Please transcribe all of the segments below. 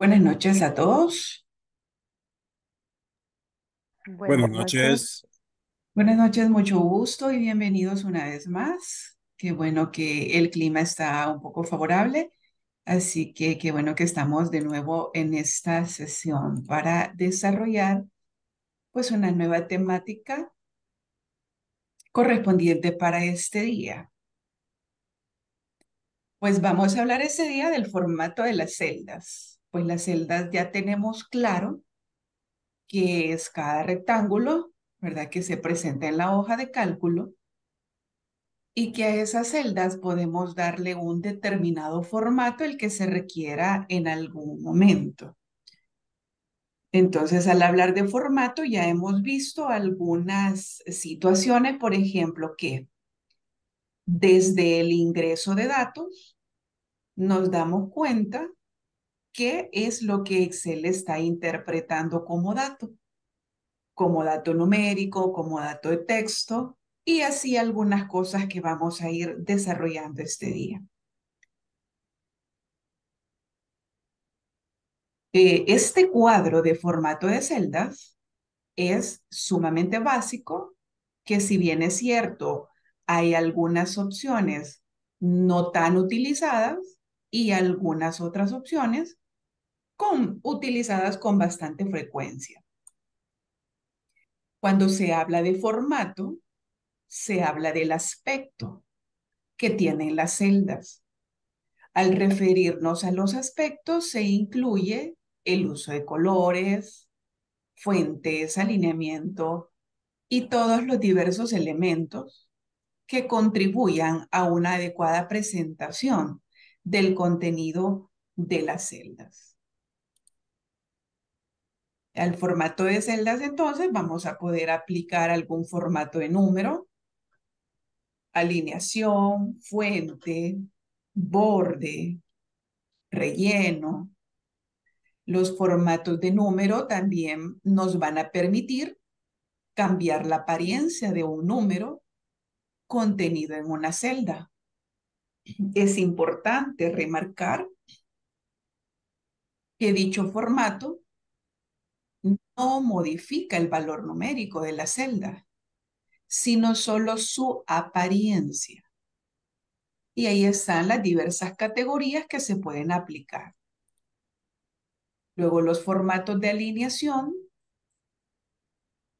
Buenas noches a todos. Buenas Buenas noches. noches. Buenas noches, mucho gusto y bienvenidos una vez más. Qué bueno que el clima está un poco favorable, así que qué bueno que estamos de nuevo en esta sesión para desarrollar pues una nueva temática correspondiente para este día. Pues vamos a hablar ese día del formato de las celdas. Pues las celdas ya tenemos claro que es cada rectángulo, ¿verdad? Que se presenta en la hoja de cálculo y que a esas celdas podemos darle un determinado formato, el que se requiera en algún momento. Entonces, al hablar de formato, ya hemos visto algunas situaciones, por ejemplo, que desde el ingreso de datos nos damos cuenta qué es lo que Excel está interpretando como dato, como dato numérico, como dato de texto, y así algunas cosas que vamos a ir desarrollando este día. Eh, este cuadro de formato de celdas es sumamente básico, que si bien es cierto, hay algunas opciones no tan utilizadas y algunas otras opciones utilizadas con bastante frecuencia. Cuando se habla de formato, se habla del aspecto que tienen las celdas. Al referirnos a los aspectos, se incluye el uso de colores, fuentes, alineamiento y todos los diversos elementos que contribuyan a una adecuada presentación del contenido de las celdas. Al formato de celdas, entonces, vamos a poder aplicar algún formato de número, alineación, fuente, borde, relleno. Los formatos de número también nos van a permitir cambiar la apariencia de un número contenido en una celda. Es importante remarcar que dicho formato no modifica el valor numérico de la celda, sino solo su apariencia. Y ahí están las diversas categorías que se pueden aplicar. Luego los formatos de alineación.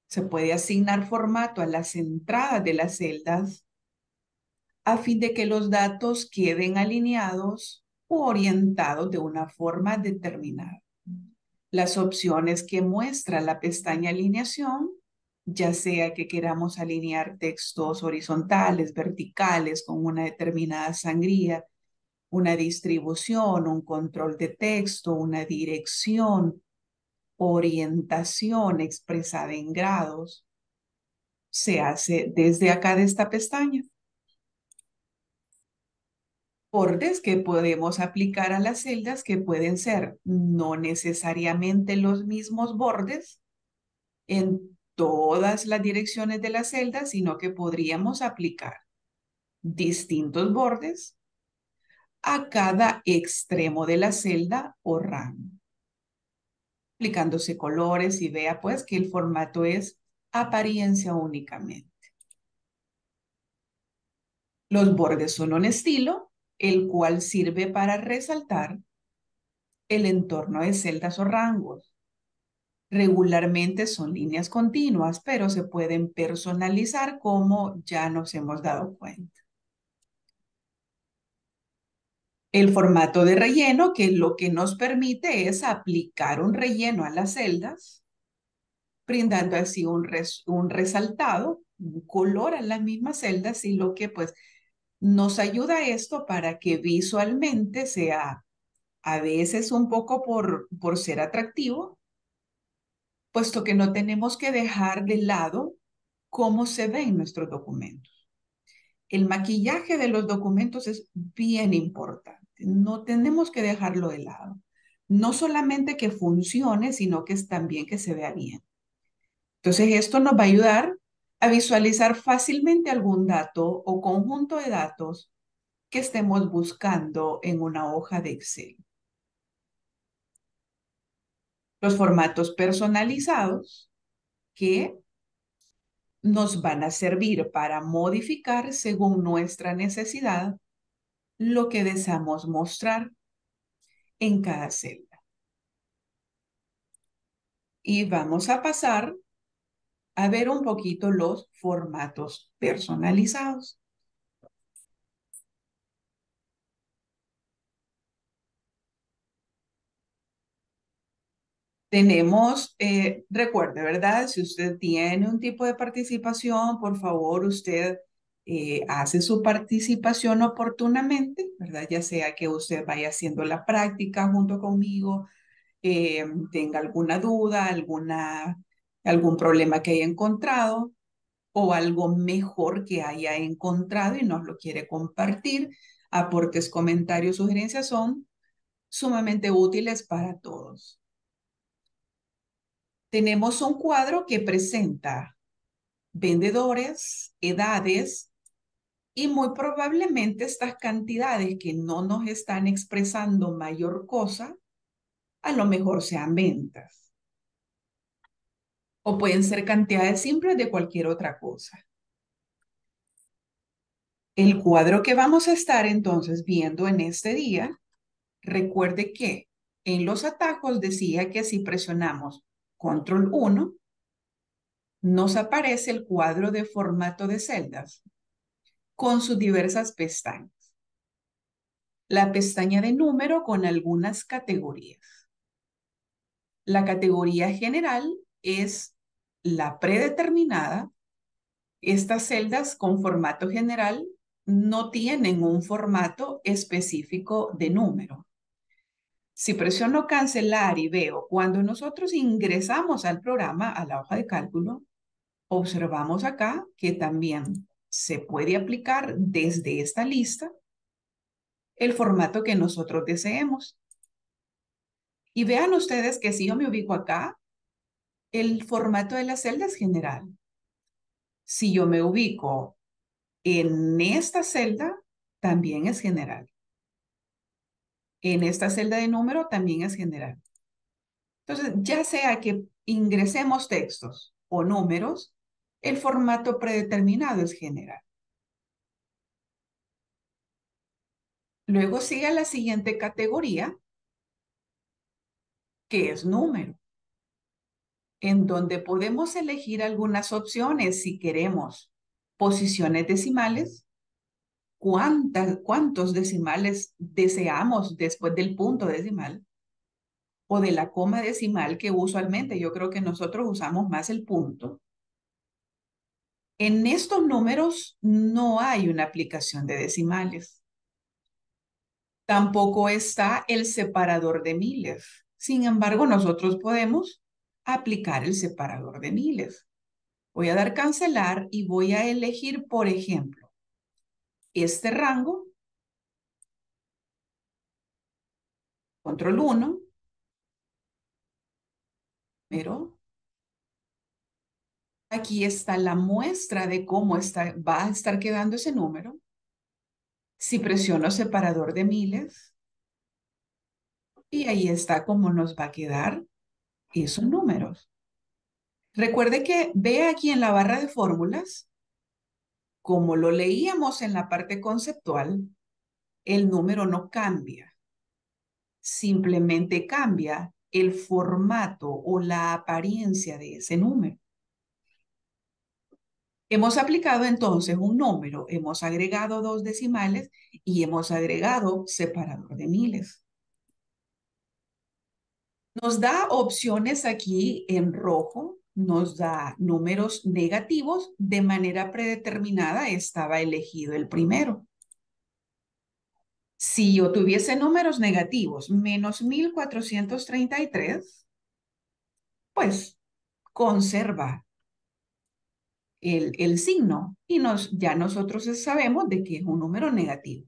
Se puede asignar formato a las entradas de las celdas a fin de que los datos queden alineados o orientados de una forma determinada. Las opciones que muestra la pestaña alineación, ya sea que queramos alinear textos horizontales, verticales, con una determinada sangría, una distribución, un control de texto, una dirección, orientación expresada en grados, se hace desde acá de esta pestaña bordes que podemos aplicar a las celdas que pueden ser no necesariamente los mismos bordes en todas las direcciones de la celda, sino que podríamos aplicar distintos bordes a cada extremo de la celda o rango. Aplicándose colores y vea pues que el formato es apariencia únicamente. Los bordes son un estilo el cual sirve para resaltar el entorno de celdas o rangos. Regularmente son líneas continuas, pero se pueden personalizar como ya nos hemos dado cuenta. El formato de relleno, que lo que nos permite es aplicar un relleno a las celdas, brindando así un, un resaltado, un color a las mismas celdas y lo que pues nos ayuda esto para que visualmente sea a veces un poco por, por ser atractivo, puesto que no tenemos que dejar de lado cómo se ven nuestros documentos. El maquillaje de los documentos es bien importante. No tenemos que dejarlo de lado. No solamente que funcione, sino que es también que se vea bien. Entonces, esto nos va a ayudar a visualizar fácilmente algún dato o conjunto de datos que estemos buscando en una hoja de Excel. Los formatos personalizados que nos van a servir para modificar según nuestra necesidad lo que deseamos mostrar en cada celda. Y vamos a pasar a ver un poquito los formatos personalizados. Tenemos, eh, recuerde, ¿verdad? Si usted tiene un tipo de participación, por favor, usted eh, hace su participación oportunamente, ¿verdad? Ya sea que usted vaya haciendo la práctica junto conmigo, eh, tenga alguna duda, alguna, algún problema que haya encontrado o algo mejor que haya encontrado y nos lo quiere compartir. Aportes, comentarios, sugerencias son sumamente útiles para todos tenemos un cuadro que presenta vendedores, edades y muy probablemente estas cantidades que no nos están expresando mayor cosa, a lo mejor sean ventas. O pueden ser cantidades simples de cualquier otra cosa. El cuadro que vamos a estar entonces viendo en este día, recuerde que en los atajos decía que si presionamos control 1, nos aparece el cuadro de formato de celdas con sus diversas pestañas. La pestaña de número con algunas categorías. La categoría general es la predeterminada. Estas celdas con formato general no tienen un formato específico de número. Si presiono cancelar y veo cuando nosotros ingresamos al programa, a la hoja de cálculo, observamos acá que también se puede aplicar desde esta lista el formato que nosotros deseemos. Y vean ustedes que si yo me ubico acá, el formato de la celda es general. Si yo me ubico en esta celda, también es general en esta celda de número también es general. Entonces, ya sea que ingresemos textos o números, el formato predeterminado es general. Luego sigue la siguiente categoría, que es número, en donde podemos elegir algunas opciones si queremos posiciones decimales cuántos decimales deseamos después del punto decimal o de la coma decimal que usualmente yo creo que nosotros usamos más el punto. En estos números no hay una aplicación de decimales. Tampoco está el separador de miles. Sin embargo, nosotros podemos aplicar el separador de miles. Voy a dar cancelar y voy a elegir, por ejemplo, este rango, control 1, pero aquí está la muestra de cómo está, va a estar quedando ese número. Si presiono separador de miles, y ahí está cómo nos va a quedar esos números. Recuerde que ve aquí en la barra de fórmulas como lo leíamos en la parte conceptual, el número no cambia. Simplemente cambia el formato o la apariencia de ese número. Hemos aplicado entonces un número, hemos agregado dos decimales y hemos agregado separador de miles. Nos da opciones aquí en rojo nos da números negativos, de manera predeterminada estaba elegido el primero. Si yo tuviese números negativos, menos 1433, pues conserva el, el signo y nos, ya nosotros sabemos de que es un número negativo.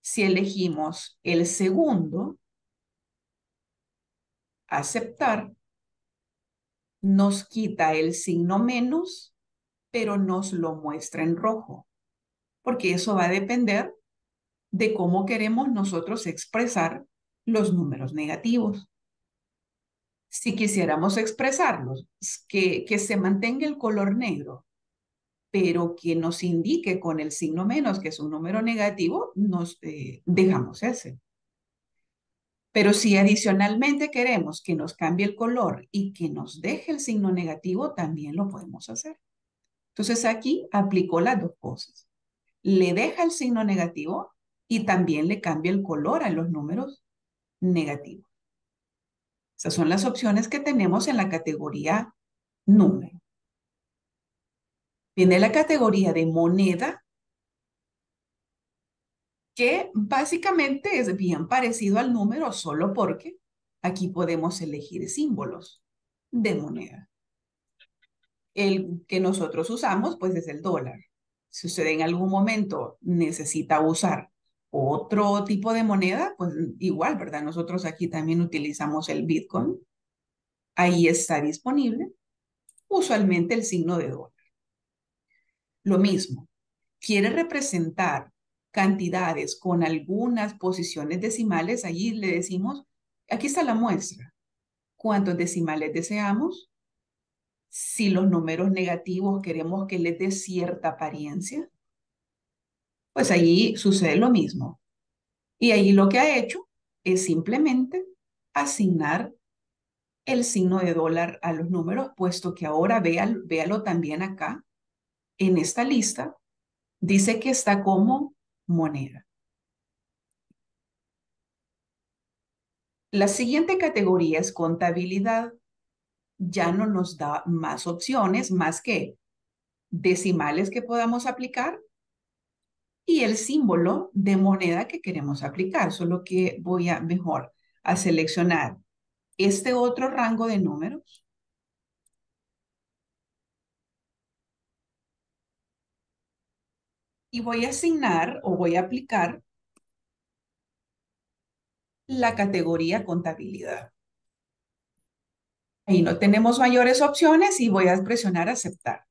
Si elegimos el segundo, aceptar, nos quita el signo menos, pero nos lo muestra en rojo, porque eso va a depender de cómo queremos nosotros expresar los números negativos. Si quisiéramos expresarlos, que, que se mantenga el color negro, pero que nos indique con el signo menos que es un número negativo, nos eh, dejamos ese. Pero si adicionalmente queremos que nos cambie el color y que nos deje el signo negativo, también lo podemos hacer. Entonces aquí aplicó las dos cosas. Le deja el signo negativo y también le cambia el color a los números negativos. Esas son las opciones que tenemos en la categoría número. Viene la categoría de moneda, que básicamente es bien parecido al número, solo porque aquí podemos elegir símbolos de moneda. El que nosotros usamos, pues, es el dólar. Si usted en algún momento necesita usar otro tipo de moneda, pues igual, ¿verdad? Nosotros aquí también utilizamos el Bitcoin. Ahí está disponible usualmente el signo de dólar. Lo mismo, quiere representar cantidades con algunas posiciones decimales, allí le decimos, aquí está la muestra. ¿Cuántos decimales deseamos? Si los números negativos queremos que les dé cierta apariencia, pues allí sucede lo mismo. Y allí lo que ha hecho es simplemente asignar el signo de dólar a los números, puesto que ahora véalo, véalo también acá, en esta lista, dice que está como moneda. La siguiente categoría es contabilidad. Ya no nos da más opciones, más que decimales que podamos aplicar y el símbolo de moneda que queremos aplicar. Solo que voy a mejor a seleccionar este otro rango de números. Y voy a asignar o voy a aplicar la categoría contabilidad. Ahí no tenemos mayores opciones y voy a presionar aceptar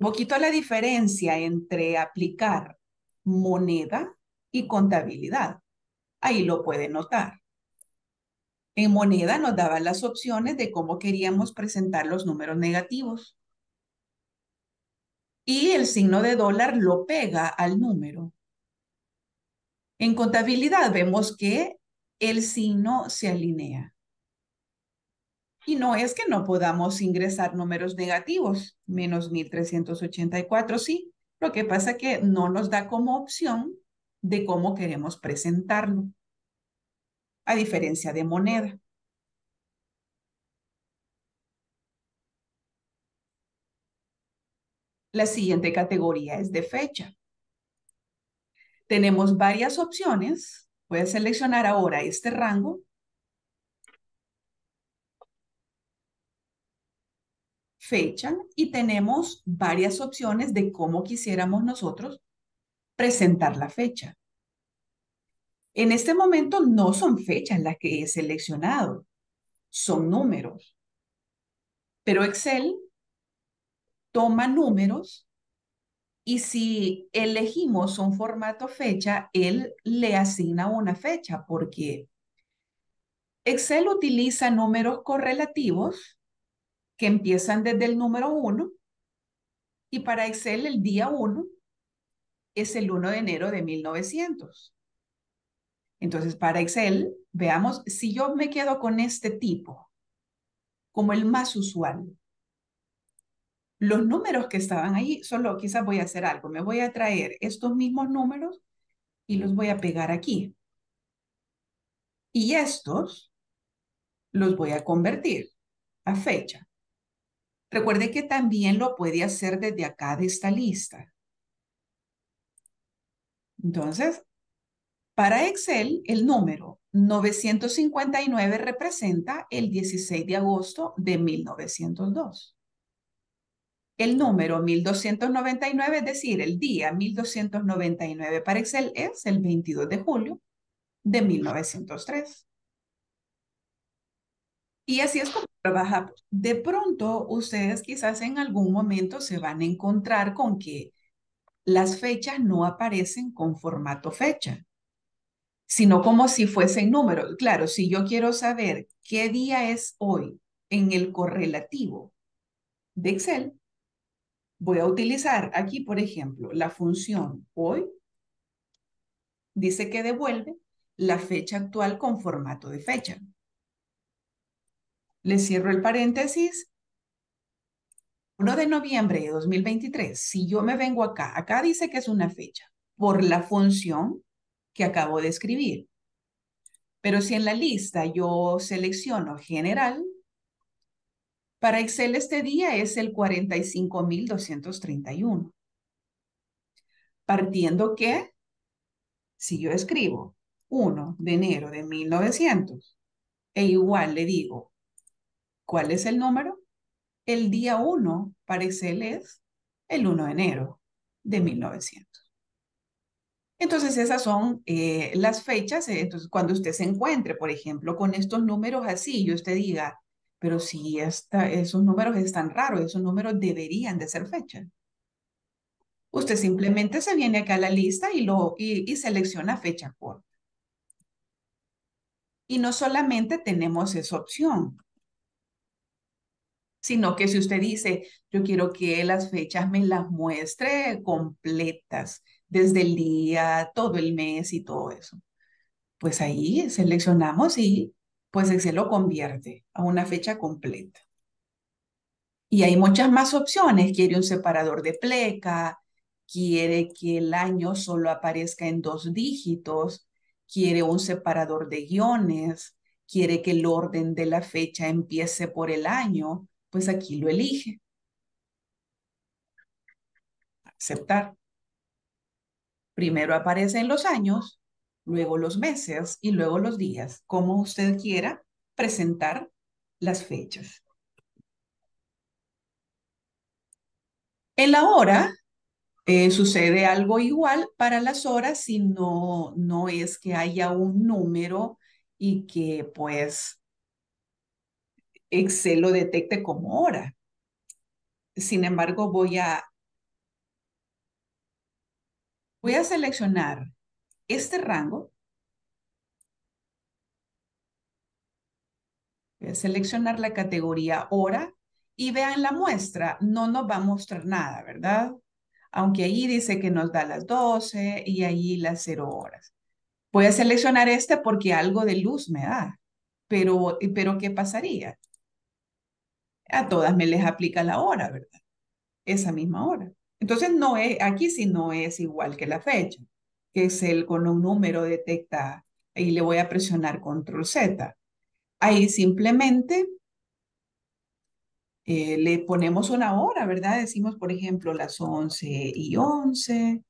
poquito la diferencia entre aplicar moneda y contabilidad. Ahí lo puede notar. En moneda nos daban las opciones de cómo queríamos presentar los números negativos. Y el signo de dólar lo pega al número. En contabilidad vemos que el signo se alinea. Y no es que no podamos ingresar números negativos, menos 1384, sí. Lo que pasa que no nos da como opción de cómo queremos presentarlo, a diferencia de moneda. La siguiente categoría es de fecha. Tenemos varias opciones. Voy a seleccionar ahora este rango fecha y tenemos varias opciones de cómo quisiéramos nosotros presentar la fecha. En este momento no son fechas las que he seleccionado, son números. Pero Excel toma números y si elegimos un formato fecha, él le asigna una fecha porque Excel utiliza números correlativos que empiezan desde el número 1 y para Excel el día 1 es el 1 de enero de 1900. Entonces, para Excel, veamos, si yo me quedo con este tipo como el más usual, los números que estaban ahí, solo quizás voy a hacer algo, me voy a traer estos mismos números y los voy a pegar aquí. Y estos los voy a convertir a fecha. Recuerde que también lo puede hacer desde acá de esta lista. Entonces, para Excel, el número 959 representa el 16 de agosto de 1902. El número 1299, es decir, el día 1299 para Excel es el 22 de julio de 1903. Y así es como trabajamos. De pronto, ustedes quizás en algún momento se van a encontrar con que las fechas no aparecen con formato fecha, sino como si fuesen números. Claro, si yo quiero saber qué día es hoy en el correlativo de Excel, voy a utilizar aquí, por ejemplo, la función hoy. Dice que devuelve la fecha actual con formato de fecha. Le cierro el paréntesis. 1 de noviembre de 2023. Si yo me vengo acá, acá dice que es una fecha por la función que acabo de escribir. Pero si en la lista yo selecciono general, para Excel este día es el 45.231. Partiendo que, si yo escribo 1 de enero de 1900 e igual le digo, ¿cuál es el número? El día 1 para Excel es el 1 de enero de 1900. Entonces, esas son eh, las fechas. Eh, entonces, cuando usted se encuentre, por ejemplo, con estos números así, y usted diga, pero si esos números están raros, esos números deberían de ser fechas. Usted simplemente se viene acá a la lista y, lo, y, y selecciona fecha corta. Y no solamente tenemos esa opción, sino que si usted dice, yo quiero que las fechas me las muestre completas, desde el día, todo el mes y todo eso. Pues ahí seleccionamos y pues Excel lo convierte a una fecha completa. Y hay muchas más opciones. Quiere un separador de pleca, quiere que el año solo aparezca en dos dígitos, quiere un separador de guiones, quiere que el orden de la fecha empiece por el año, pues aquí lo elige. Aceptar. Primero aparecen los años, luego los meses y luego los días, como usted quiera presentar las fechas. En la hora eh, sucede algo igual para las horas si no, no es que haya un número y que pues Excel lo detecte como hora. Sin embargo, voy a Voy a seleccionar este rango. Voy a seleccionar la categoría hora y vean la muestra, no nos va a mostrar nada, ¿verdad? Aunque ahí dice que nos da las 12 y ahí las 0 horas. Voy a seleccionar este porque algo de luz me da. Pero, pero ¿qué pasaría? A todas me les aplica la hora, ¿verdad? Esa misma hora. Entonces, no es, aquí sí no es igual que la fecha, que es el con un número detecta, y le voy a presionar control Z. Ahí simplemente eh, le ponemos una hora, ¿verdad? Decimos, por ejemplo, las 11 y 11,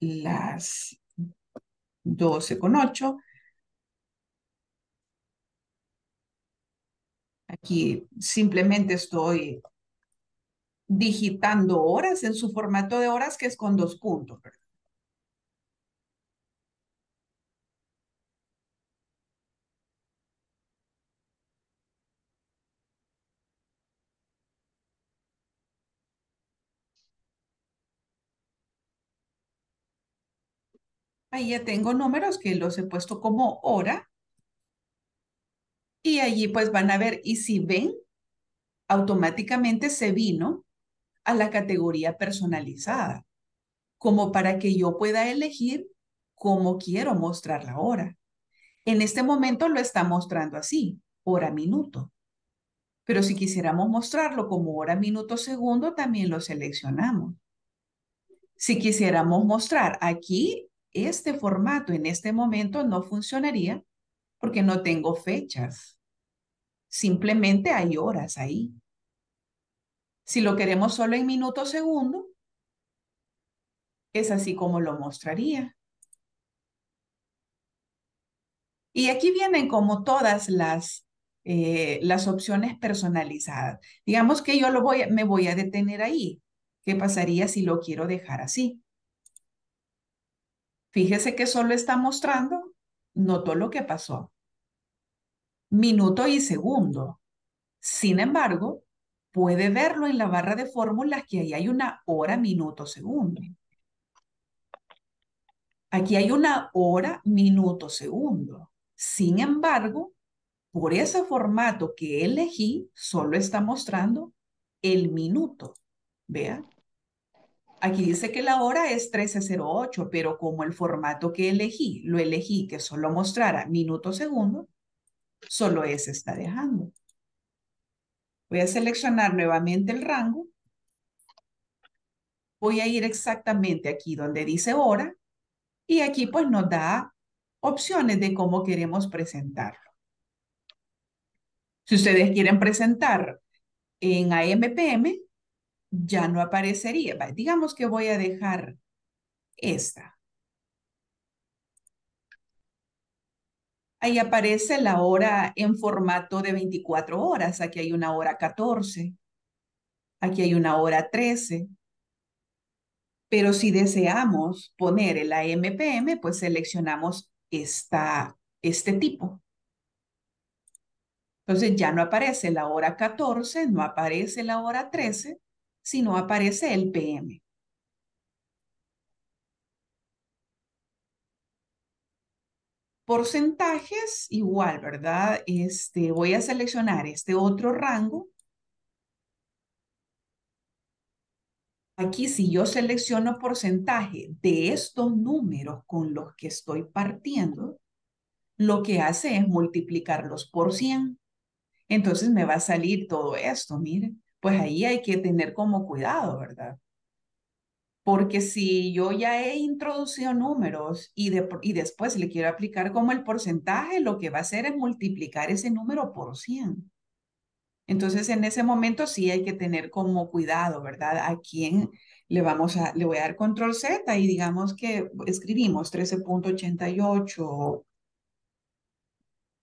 las 12 con 8. Aquí simplemente estoy digitando horas en su formato de horas que es con dos puntos. Ahí ya tengo números que los he puesto como hora. Y allí pues van a ver, y si ven, automáticamente se vino a la categoría personalizada, como para que yo pueda elegir cómo quiero mostrar la hora. En este momento lo está mostrando así, hora minuto. Pero si quisiéramos mostrarlo como hora minuto segundo, también lo seleccionamos. Si quisiéramos mostrar aquí, este formato en este momento no funcionaría porque no tengo fechas. Simplemente hay horas ahí. Si lo queremos solo en minuto segundo, es así como lo mostraría. Y aquí vienen como todas las, eh, las opciones personalizadas. Digamos que yo lo voy, me voy a detener ahí. ¿Qué pasaría si lo quiero dejar así? Fíjese que solo está mostrando, notó lo que pasó. Minuto y segundo. Sin embargo, puede verlo en la barra de fórmulas que ahí hay una hora, minuto, segundo. Aquí hay una hora, minuto, segundo. Sin embargo, por ese formato que elegí, solo está mostrando el minuto. Vean. Aquí dice que la hora es 13.08, pero como el formato que elegí, lo elegí que solo mostrara minuto segundo, solo ese está dejando. Voy a seleccionar nuevamente el rango. Voy a ir exactamente aquí donde dice hora y aquí pues nos da opciones de cómo queremos presentarlo. Si ustedes quieren presentar en AMPM, ya no aparecería. Digamos que voy a dejar esta. Ahí aparece la hora en formato de 24 horas. Aquí hay una hora 14. Aquí hay una hora 13. Pero si deseamos poner el AMPM, pues seleccionamos esta, este tipo. Entonces ya no aparece la hora 14, no aparece la hora 13, sino aparece el PM. Porcentajes, igual, ¿verdad? Este, voy a seleccionar este otro rango. Aquí si yo selecciono porcentaje de estos números con los que estoy partiendo, lo que hace es multiplicarlos por 100. Entonces me va a salir todo esto, miren. Pues ahí hay que tener como cuidado, ¿verdad? Porque si yo ya he introducido números y, después le quiero aplicar como el porcentaje, lo que va a hacer es multiplicar ese número por 100. Entonces, en ese momento sí hay que tener como cuidado, ¿verdad? A quién le vamos a, le voy a dar control Z y digamos que escribimos 13.88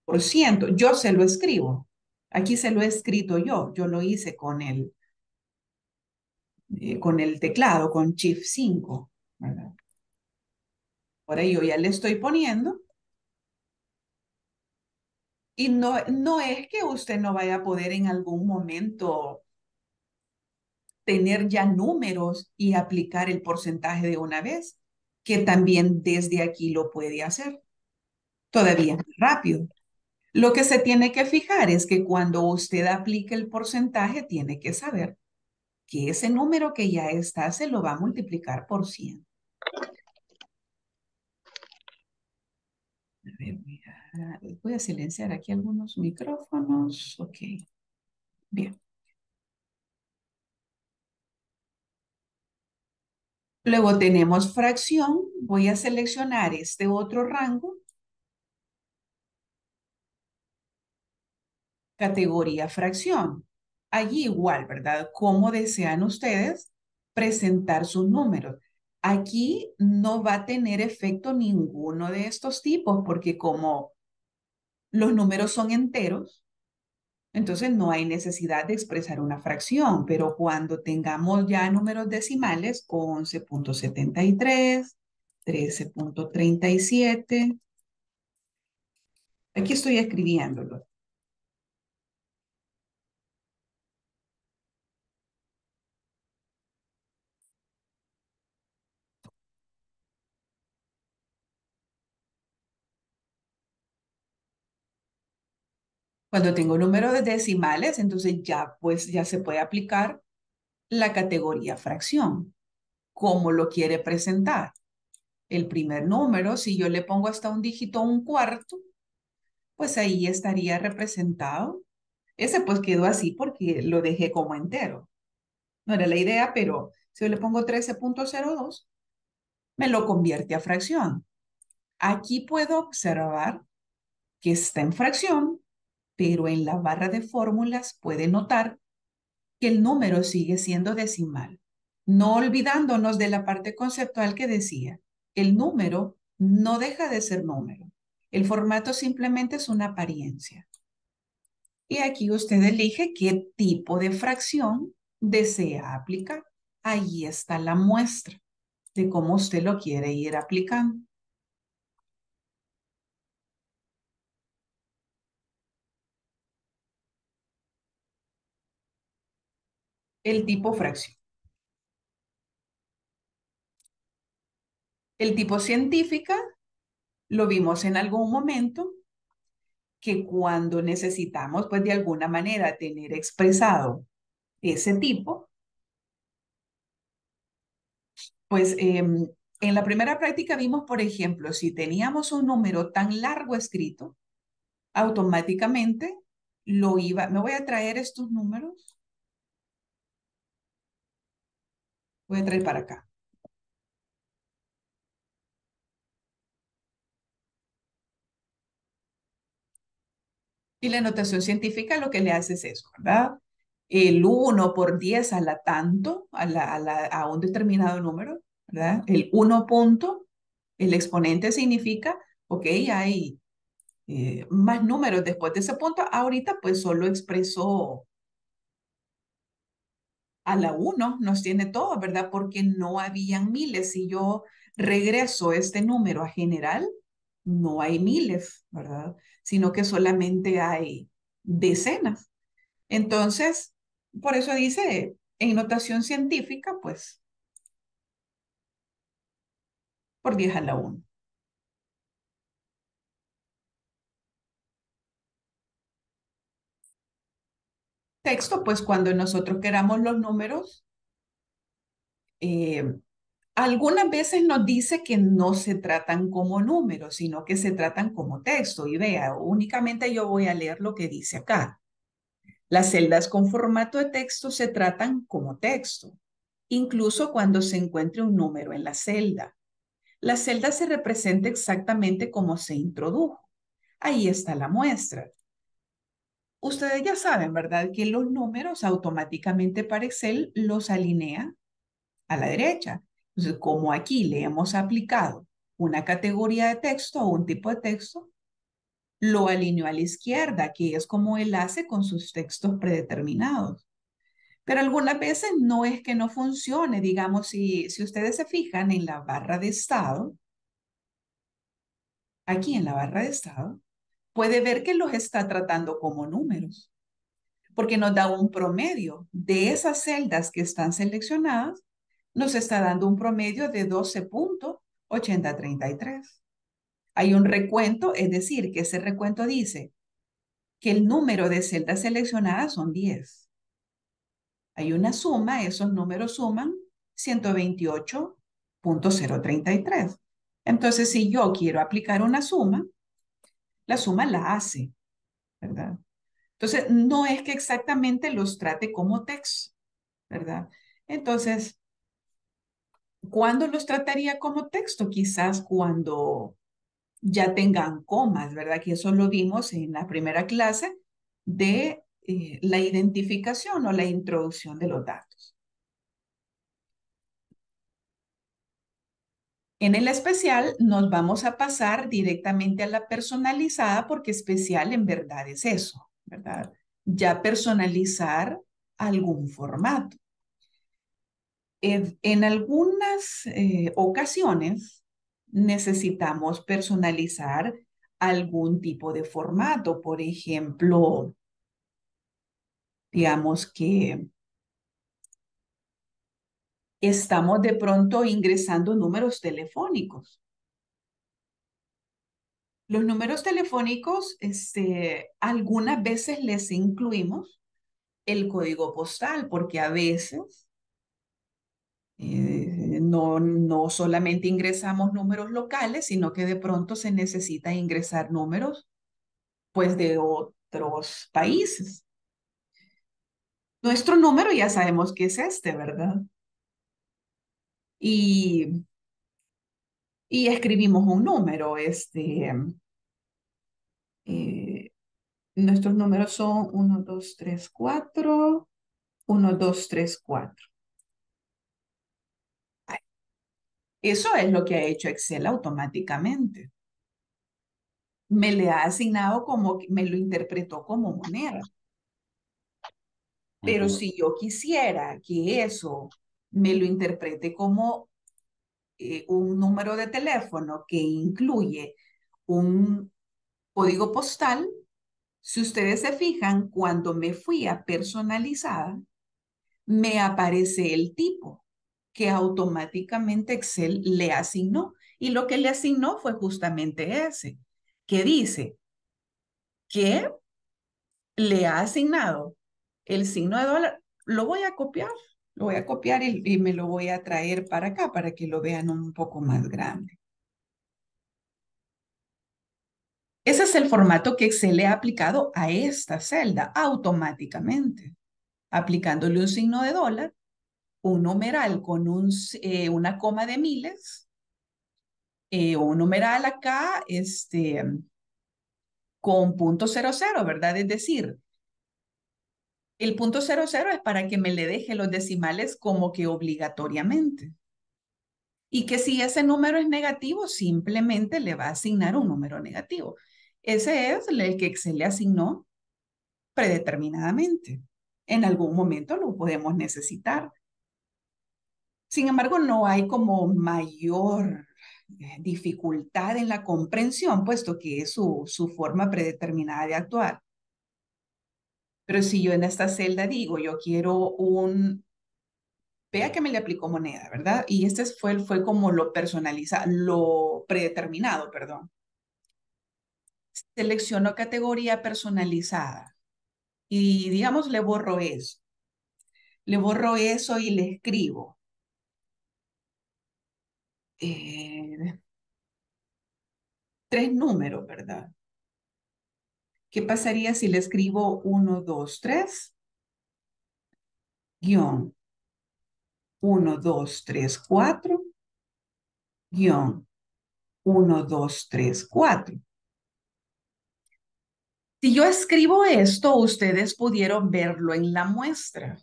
por ciento. Yo se lo escribo. Aquí se lo he escrito yo. Yo lo hice con el, eh, con el teclado, con Shift 5, ¿verdad? Ahora yo ya le estoy poniendo. Y no, no es que usted no vaya a poder en algún momento tener ya números y aplicar el porcentaje de una vez, que también desde aquí lo puede hacer. Todavía rápido. Lo que se tiene que fijar es que cuando usted aplique el porcentaje, tiene que saber que ese número que ya está se lo va a multiplicar por 100. A ver, voy a, silenciar aquí algunos micrófonos. Ok. Bien. Luego tenemos fracción. Voy a seleccionar este otro rango. Categoría fracción. Allí igual, ¿verdad? ¿Cómo desean ustedes presentar sus números? Aquí no va a tener efecto ninguno de estos tipos porque como los números son enteros, entonces no hay necesidad de expresar una fracción, pero cuando tengamos ya números decimales, 11.73, 13.37, aquí estoy escribiéndolo. Cuando tengo números de decimales, entonces ya, pues, ya se puede aplicar la categoría fracción. ¿Cómo lo quiere presentar? El primer número, si yo le pongo hasta un dígito un cuarto, pues ahí estaría representado. Ese pues quedó así porque lo dejé como entero. No era la idea, pero si yo le pongo 13.02, me lo convierte a fracción. Aquí puedo observar que está en fracción pero en la barra de fórmulas puede notar que el número sigue siendo decimal, no olvidándonos de la parte conceptual que decía, el número no deja de ser número. El formato simplemente es una apariencia. Y aquí usted elige qué tipo de fracción desea aplicar. Ahí está la muestra de cómo usted lo quiere ir aplicando. El tipo fracción. El tipo científica lo vimos en algún momento que cuando necesitamos, pues de alguna manera, tener expresado ese tipo, pues em, en la primera práctica vimos, por ejemplo, si teníamos un número tan largo escrito, automáticamente lo iba, me voy a traer estos números, voy a traer para acá. Y la notación científica lo que le hace es eso, ¿verdad? El 1 por 10 a la tanto, a, un determinado número, ¿verdad? El 1 punto, el exponente significa, ok, hay eh, más números después de ese punto. Ahorita pues solo expresó a la 1, nos tiene todo, ¿verdad? Porque no habían miles. Si yo regreso este número a general, no hay miles, ¿verdad? Sino que solamente hay decenas. Entonces, por eso dice, en notación científica, pues, por 10 a la 1. Texto, pues cuando nosotros queramos los números, eh, algunas veces nos dice que no se tratan como números, sino que se tratan como texto. Y vea, únicamente yo voy a leer lo que dice acá. Las celdas con formato de texto se tratan como texto, incluso cuando se encuentre un número en la celda. La celda se representa exactamente como se introdujo. Ahí está la muestra. Ustedes ya saben, ¿verdad? Que los números automáticamente para Excel los alinea a la derecha. Entonces, como aquí le hemos aplicado una categoría de texto o un tipo de texto, lo alineó a la izquierda, que es como él hace con sus textos predeterminados. Pero algunas veces no es que no funcione. Digamos, si, si ustedes se fijan en la barra de estado, aquí en la barra de estado, puede ver que los está tratando como números, porque nos da un promedio de esas celdas que están seleccionadas nos está dando un promedio de 12.8033. Hay un recuento, es decir, que ese recuento dice que el número de celdas seleccionadas son 10. Hay una suma, esos números suman 128.033. Entonces, si yo quiero aplicar una suma, la suma la hace, ¿verdad? Entonces, no es que exactamente los trate como texto, ¿verdad? Entonces, ¿Cuándo los trataría como texto? Quizás cuando ya tengan comas, ¿verdad? Que eso lo vimos en la primera clase de eh, la identificación o la introducción de los datos. En el especial nos vamos a pasar directamente a la personalizada porque especial en verdad es eso, ¿verdad? Ya personalizar algún formato en, algunas eh, ocasiones necesitamos personalizar algún tipo de formato. Por ejemplo, digamos que estamos de pronto ingresando números telefónicos. Los números telefónicos, este, algunas veces les incluimos el código postal, porque a veces eh, no, no solamente ingresamos números locales, sino que de pronto se necesita ingresar números pues de otros países. Nuestro número ya sabemos que es este, ¿verdad? Y, y escribimos un número, este, eh, nuestros números son 1, 2, 3, 4, 1, 2, 3, 4. Eso es lo que ha hecho Excel automáticamente. Me le ha asignado como, me lo interpretó como moneda. Pero si yo quisiera que eso me lo interprete como eh, un número de teléfono que incluye un código postal, si ustedes se fijan, cuando me fui a personalizada, me aparece el tipo que automáticamente Excel le asignó. Y lo que le asignó fue justamente ese, que dice que le ha asignado el signo de dólar. Lo voy a copiar, lo voy a copiar y, me lo voy a traer para acá para que lo vean un poco más grande. Ese es el formato que Excel le ha aplicado a esta celda automáticamente, aplicándole un signo de dólar, un numeral con un, eh, una coma de miles, eh, un numeral acá este, con punto cero cero, ¿verdad? Es decir, el punto cero cero es para que me le deje los decimales como que obligatoriamente. Y que si ese número es negativo, simplemente le va a asignar un número negativo. Ese es el que Excel le asignó predeterminadamente. En algún momento lo podemos necesitar. Sin embargo, no hay como mayor eh, dificultad en la comprensión, puesto que es su, su forma predeterminada de actuar. Pero si yo en esta celda digo, yo quiero un, vea que me le aplicó moneda, ¿verdad? Y este fue, fue como lo personalizado, lo predeterminado, perdón selecciono categoría personalizada y digamos le borro eso. Le borro eso y le escribo. Eh, tres números, ¿verdad? ¿Qué pasaría si le escribo 1, 2, 3? Guión 1, 2, 3, 4. Guión 1, 2, 3, 4. Si yo escribo esto, ustedes pudieron verlo en la muestra,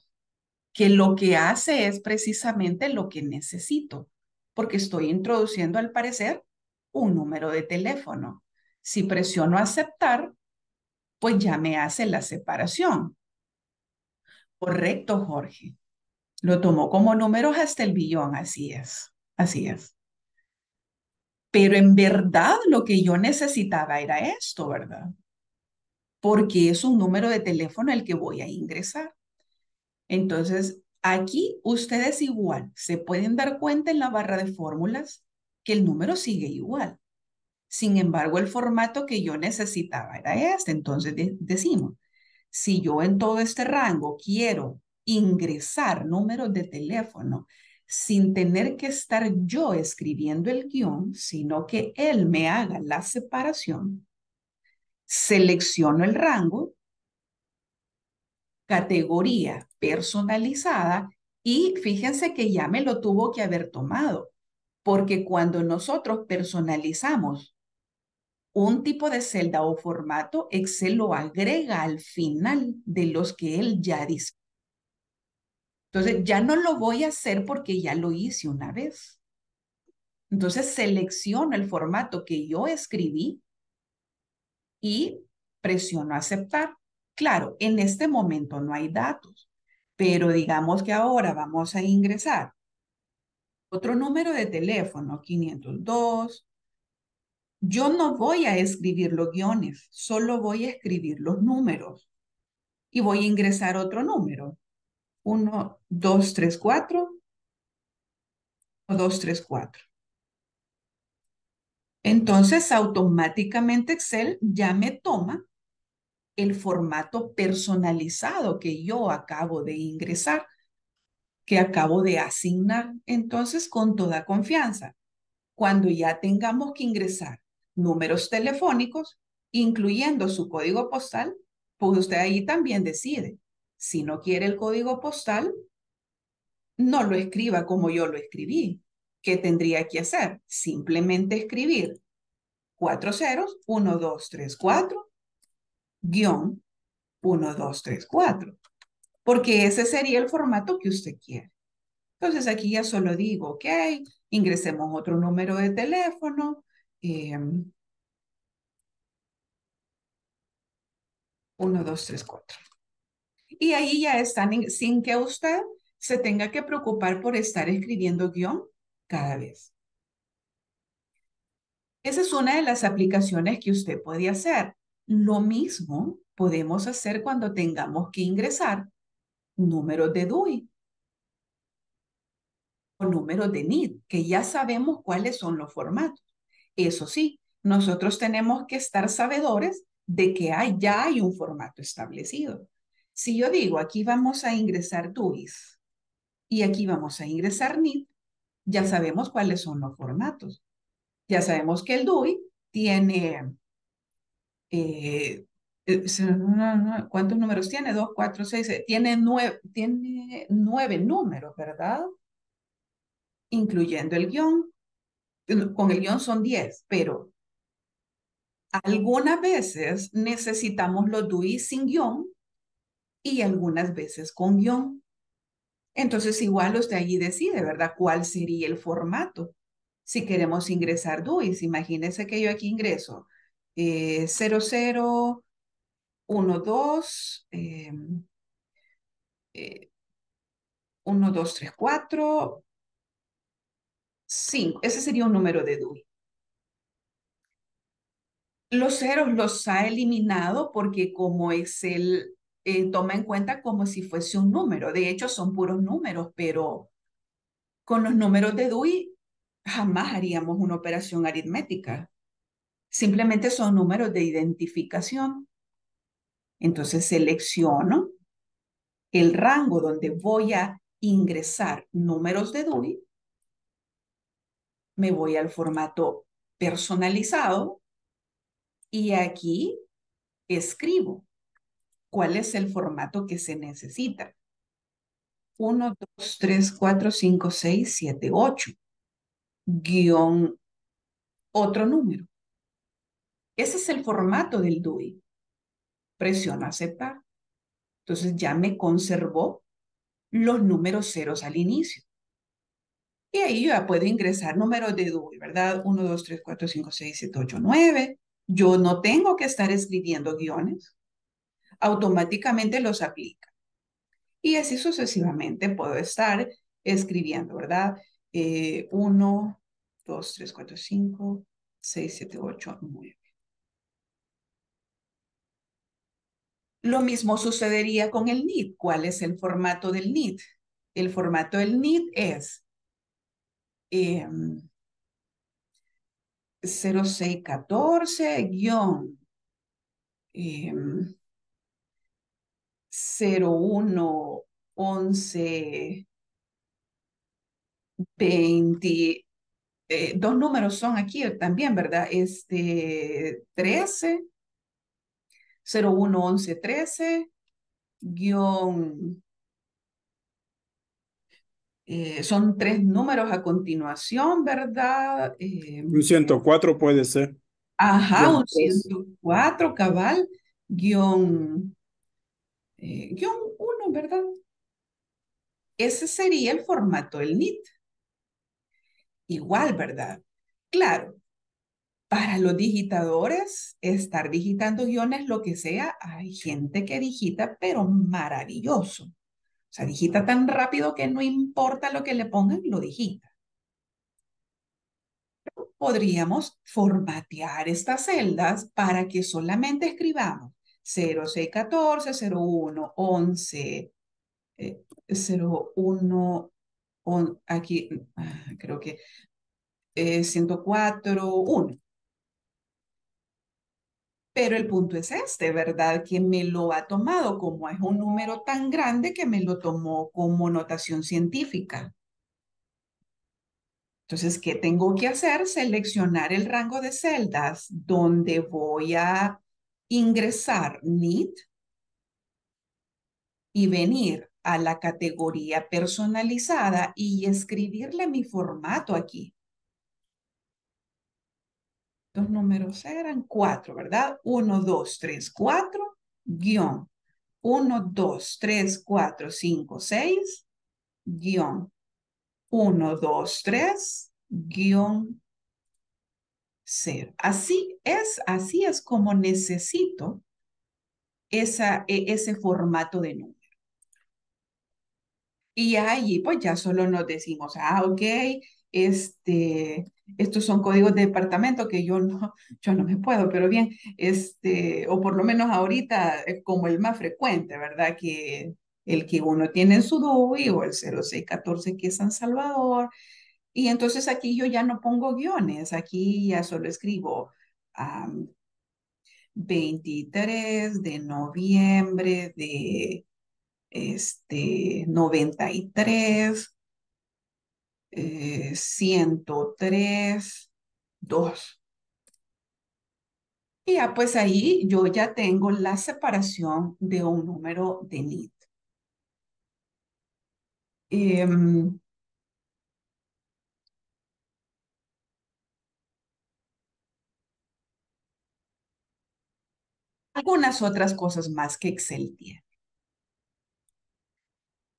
que lo que hace es precisamente lo que necesito, porque estoy introduciendo al parecer un número de teléfono. Si presiono aceptar, pues ya me hace la separación. Correcto, Jorge. Lo tomó como números hasta el billón, así es, así es. Pero en verdad lo que yo necesitaba era esto, ¿verdad? porque es un número de teléfono el que voy a ingresar. Entonces, aquí ustedes igual se pueden dar cuenta en la barra de fórmulas que el número sigue igual. Sin embargo, el formato que yo necesitaba era este. Entonces decimos, si yo en todo este rango quiero ingresar números de teléfono sin tener que estar yo escribiendo el guion, sino que él me haga la separación, selecciono el rango, categoría personalizada y fíjense que ya me lo tuvo que haber tomado, porque cuando nosotros personalizamos un tipo de celda o formato, Excel lo agrega al final de los que él ya dice. Entonces, ya no lo voy a hacer porque ya lo hice una vez. Entonces, selecciono el formato que yo escribí y presiono aceptar. Claro, en este momento no hay datos, pero digamos que ahora vamos a ingresar otro número de teléfono, 502. Yo no voy a escribir los guiones, solo voy a escribir los números. Y voy a ingresar otro número. 1, 2, 3, 4. 2, 3, 4. Entonces, automáticamente Excel ya me toma el formato personalizado que yo acabo de ingresar, que acabo de asignar. Entonces, con toda confianza, cuando ya tengamos que ingresar números telefónicos, incluyendo su código postal, pues usted ahí también decide. Si no quiere el código postal, no lo escriba como yo lo escribí. ¿Qué tendría que hacer? Simplemente escribir cuatro ceros, 1, 2, 3, 4, guion 1, 2, 3, 4. Porque ese sería el formato que usted quiere. Entonces aquí ya solo digo, ok, ingresemos otro número de teléfono. Eh, 1, 2, 3, 4. Y ahí ya están sin que usted se tenga que preocupar por estar escribiendo guion cada vez. Esa es una de las aplicaciones que usted puede hacer. Lo mismo podemos hacer cuando tengamos que ingresar números de DUI. números de NID, que ya sabemos cuáles son los formatos. Eso sí, nosotros tenemos que estar sabedores de que hay, ya hay un formato establecido. Si yo digo, aquí vamos a ingresar DUIs y aquí vamos a ingresar NID, ya sabemos cuáles son los formatos. Ya sabemos que el DUI tiene, eh, eh, ¿cuántos números tiene? Dos, cuatro, seis, tiene nueve, tiene nueve números, ¿verdad? Incluyendo el guion. Con el guion son diez, pero algunas veces necesitamos los DUI sin guion y algunas veces con guion. Entonces, igual usted allí decide, ¿verdad? ¿Cuál sería el formato? Si queremos ingresar DUIs, imagínese que yo aquí ingreso eh, 00, 2, eh, 1, 2, 3, 4, 5. Ese sería un número de DUI. Los ceros los ha eliminado porque como Excel eh, toma en cuenta como si fuese un número. De hecho, son puros números, pero con los números de Dewey jamás haríamos una operación aritmética. Simplemente son números de identificación. Entonces selecciono el rango donde voy a ingresar números de Dewey. Me voy al formato personalizado y aquí escribo cuál es el formato que se necesita. 1, 2, 3, 4, 5, 6, 7, 8. Guión otro número. Ese es el formato del DUI. Presiono aceptar. Entonces ya me conservó los números ceros al inicio. Y ahí ya puedo ingresar números de DUI, ¿verdad? 1, 2, 3, 4, 5, 6, 7, 8, 9. Yo no tengo que estar escribiendo guiones. Automáticamente los aplica. Y así sucesivamente puedo estar escribiendo, ¿verdad? 1, 2, 3, 4, 5, 6, 7, 8, 9. Lo mismo sucedería con el NID. ¿Cuál es el formato del NID? El formato del NID es eh, 0614 guion eh, 01 11 20 dos números son aquí también, ¿verdad? Este 13 01 11 13 guion eh, son tres números a continuación, ¿verdad? Eh, un 104 puede ser. Ajá, un 104 cabal, guion, eh, guion 1, ¿verdad? Ese sería el formato del NIT. Igual, ¿verdad? Claro, para los digitadores, estar digitando guiones, lo que sea, hay gente que digita, pero maravilloso. O sea, digita tan rápido que no importa lo que le pongan, lo digita. Podríamos formatear estas celdas para que solamente escribamos 0614, 01, 11, 01, aquí ah, creo que 104, eh, 1. Pero el punto es este, ¿verdad? Que me lo ha tomado como es un número tan grande que me lo tomó como notación científica. Entonces, ¿qué tengo que hacer? Seleccionar el rango de celdas donde voy a ingresar NIT y venir a la categoría personalizada y escribirle mi formato aquí. Los números eran cuatro, ¿verdad? Uno, dos, tres, cuatro, guion. Uno, dos, tres, cuatro, cinco, seis, guion. Uno, dos, tres, guion cero. Así es, así es como necesito esa, e, ese formato de número. Y allí pues ya solo nos decimos, ah, ok, este, estos son códigos de departamento que yo no, yo no me puedo, pero bien, este, o por lo menos ahorita como el más frecuente, ¿verdad? Que el que uno tiene en su DUI o el 0614 que es San Salvador. Y entonces aquí yo ya no pongo guiones, aquí ya solo escribo 23 de noviembre de este 93, eh, 103, 2. Y ya pues ahí yo ya tengo la separación de un número de NIT. Em, algunas otras cosas más que Excel tiene.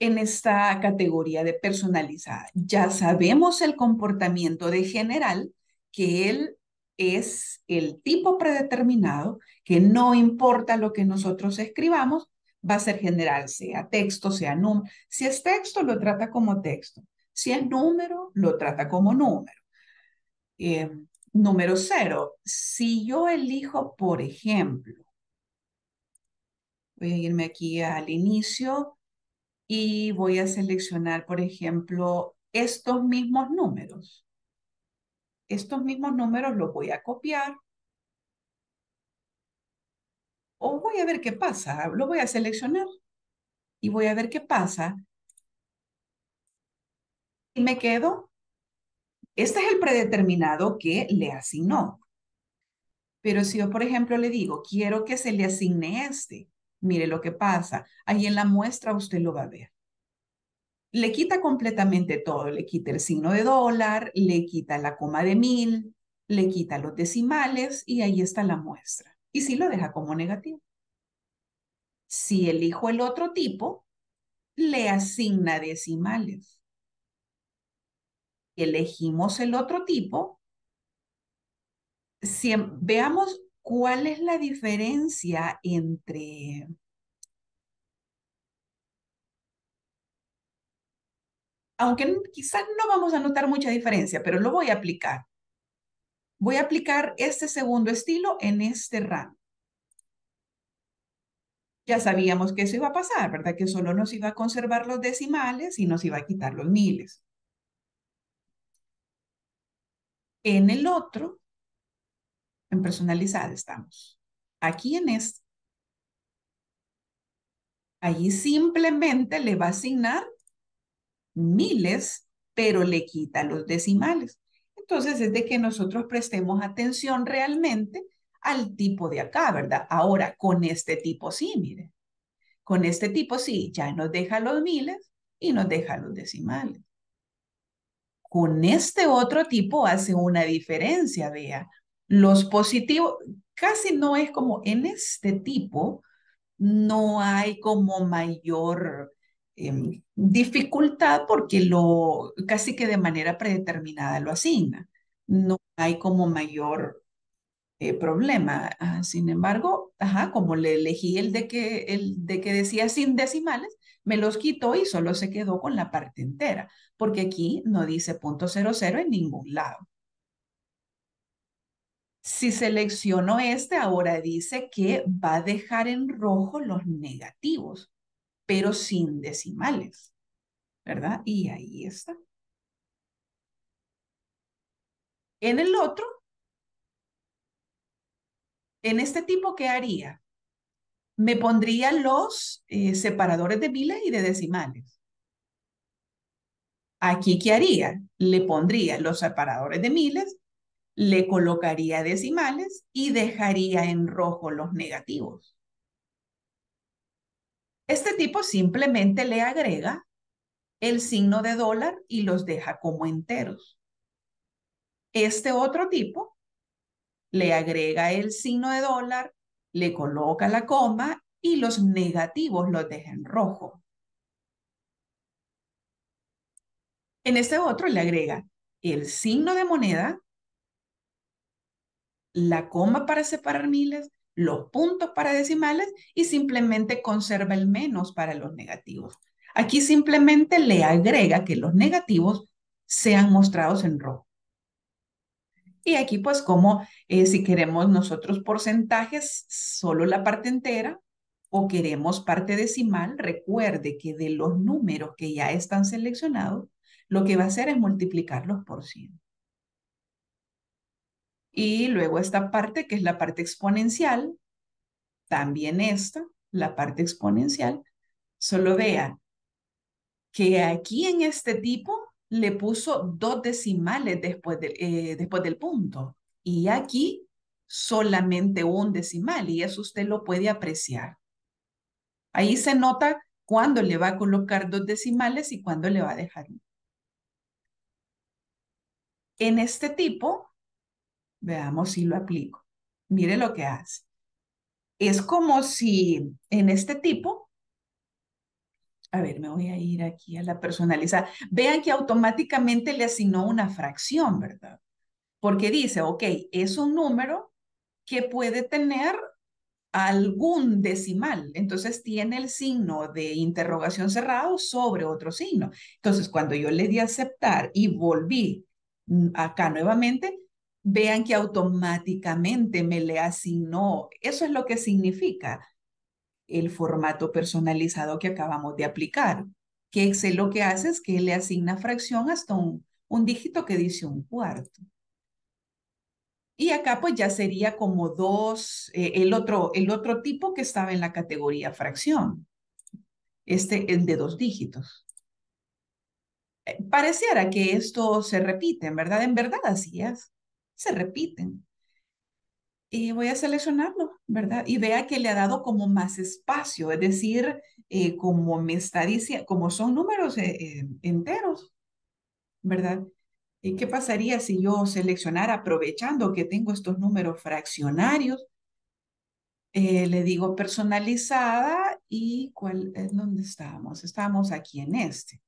En esta categoría de personalizada, ya sabemos el comportamiento de general, que él es el tipo predeterminado, que no importa lo que nosotros escribamos, va a ser general, sea texto, sea número. Si es texto, lo trata como texto. Si es número, lo trata como número. Eh, número cero, si yo elijo, por ejemplo, voy a irme aquí al inicio y voy a seleccionar, por ejemplo, estos mismos números. Estos mismos números los voy a copiar. O voy a ver qué pasa. Lo voy a seleccionar y voy a ver qué pasa. Y me quedo. Este es el predeterminado que le asignó. Pero si yo, por ejemplo, le digo, quiero que se le asigne este, mire lo que pasa. Ahí en la muestra usted lo va a ver le quita completamente todo, le quita el signo de dólar, le quita la coma de mil, le quita los decimales y ahí está la muestra. Y sí lo deja como negativo. Si elijo el otro tipo, le asigna decimales. Elegimos el otro tipo. Si, veamos cuál es la diferencia entre aunque quizás no vamos a notar mucha diferencia, pero lo voy a aplicar. Voy a aplicar este segundo estilo en este rango. Ya sabíamos que eso iba a pasar, ¿verdad? Que solo nos iba a conservar los decimales y nos iba a quitar los miles. En el otro, en personalizada estamos. Aquí en este. Allí simplemente le va a asignar miles, pero le quita los decimales. Entonces es de que nosotros prestemos atención realmente al tipo de acá, ¿verdad? Ahora, con este tipo sí, mire. Con este tipo sí, ya nos deja los miles y nos deja los decimales. Con este otro tipo hace una diferencia, vea. Los positivos, casi no es como en este tipo, no hay como mayor Em, dificultad porque lo casi que de manera predeterminada lo asigna. No hay como mayor eh, problema. Ah, sin embargo, ajá, como le elegí el de, que, el de que decía sin decimales, me los quitó y solo se quedó con la parte entera, porque aquí no dice punto cero cero en ningún lado. Si selecciono este, ahora dice que va a dejar en rojo los negativos pero sin decimales, ¿verdad? Y ahí está. En el otro, en este tipo, ¿qué haría? Me pondría los eh, separadores de miles y de decimales. Aquí, ¿qué haría? Le pondría los separadores de miles, le colocaría decimales y dejaría en rojo los negativos. Este tipo simplemente le agrega el signo de dólar y los deja como enteros. Este otro tipo le agrega el signo de dólar, le coloca la coma y los negativos los deja en rojo. En este otro le agrega el signo de moneda, la coma para separar miles los puntos para decimales y simplemente conserva el menos para los negativos. Aquí simplemente le agrega que los negativos sean mostrados en rojo. Y aquí pues como eh, si queremos nosotros porcentajes, solo la parte entera o queremos parte decimal, recuerde que de los números que ya están seleccionados, lo que va a hacer es multiplicarlos por 100. Y luego esta parte, que es la parte exponencial, también esta, la parte exponencial, solo vea que aquí en este tipo le puso dos decimales después, eh, después del punto. Y aquí solamente un decimal y eso usted lo puede apreciar. Ahí se nota cuándo le va a colocar dos decimales y cuándo le va a dejar. En este tipo, veamos si lo aplico. Mire lo que hace. Es como si en este tipo, a ver, me voy a ir aquí a la personalizada. Vean que automáticamente le asignó una fracción, ¿verdad? Porque dice, ok, es un número que puede tener algún decimal. Entonces tiene el signo de interrogación cerrado sobre otro signo. Entonces, cuando yo le di aceptar y volví mm, acá nuevamente, vean que automáticamente me le asignó. Eso es lo que significa el formato personalizado que acabamos de aplicar. Que Excel lo que hace es que le asigna fracción hasta un, un dígito que dice un cuarto. Y acá pues ya sería como dos, eh, el, otro, el otro tipo que estaba en la categoría fracción. Este es de dos dígitos. Eh, pareciera que esto se repite, ¿verdad? En verdad así es. Se repiten. Y voy a seleccionarlo, ¿verdad? Y vea que le ha dado como más espacio, es decir, eh, como me está diciendo, como son números enteros, ¿verdad? ¿Y qué pasaría si yo seleccionara, aprovechando que tengo estos números fraccionarios, eh, le digo personalizada y cuál, ¿dónde estamos? Estamos aquí en este.